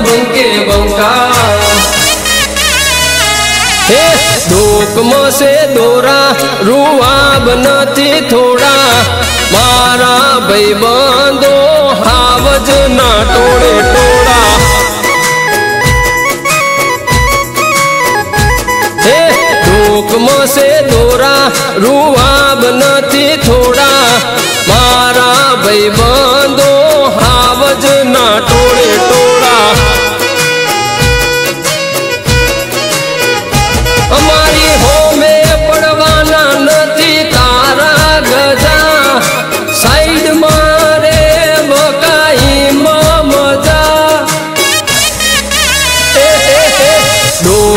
બંકે બંકા હે ડોકમાં છે દોરા રૂવાબ નથી થોડા મારા ભાઈબંધો હાવજ ના ટોળે ટોળા હે ડોકમાં છે દોરા રૂવાબ નથી થોડા મારા ભાઈબંધો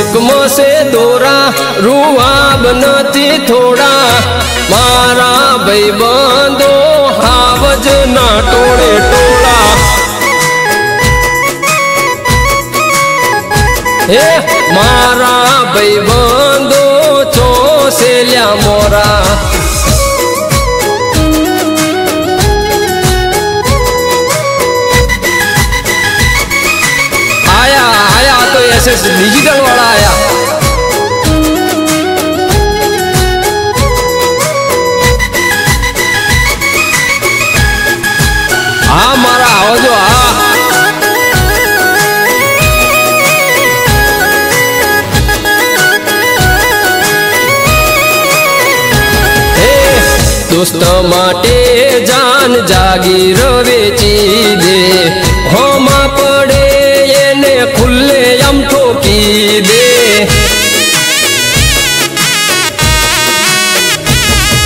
हुक्मों से दोरा, रुआ बनती थोड़ा। मारा भाई बंदो हावज ना टोड़े टोड़ा। हे मारा भाई बंदो चो से लिया मोरा। तो ऐसे निजी digital દોસ્ત માટે જાન જાગીર વેચી દે હોમાં પડે એને ખુલ્લે આમ ઠોકી દે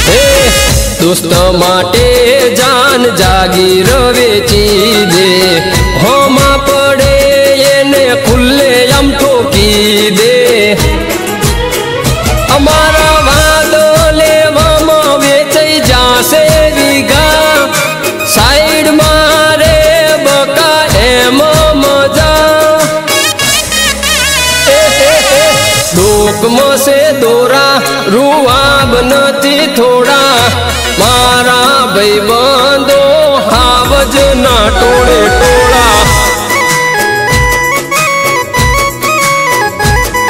હે દોસ્ત માટે ડોકમાં સે દોરા, રૂવાબ નથી થોડા. મારા ભાઈબંધો હાવજ ના ટોળે ટોળા.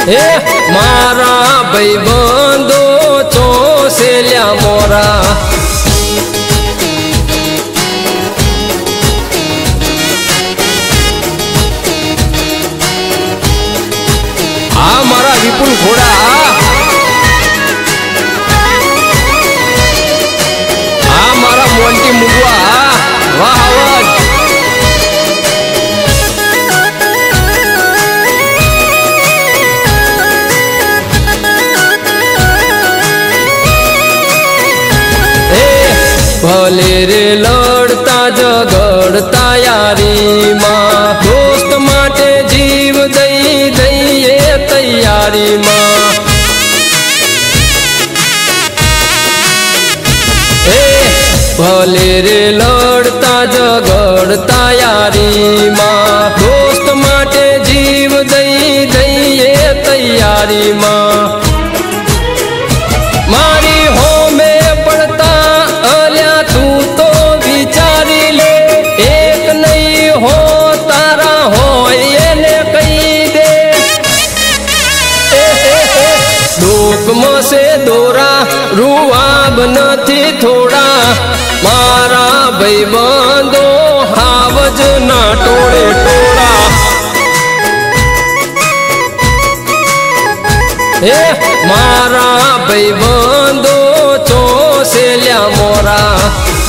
હે, મારા ભાઈબંધો મારા વિપુલ ઘોડા આ મારા મોન્ટી મુગવા વાહ અવાજ હે ભલે રે લડતા ઝગડતા યારીમાં भले रे लड़ता झगड़ता यारीमा दोस्त माटे जीव दई दई तो एक हो तारा हो ये तैयारी माँ से दोरा, रुआब न थोड़ा। ભાઈ બાંધો હાવજ ના ટોળે ટોળા. હે મારા ભાઈ બંધો ચોસેલ્યા મોરા.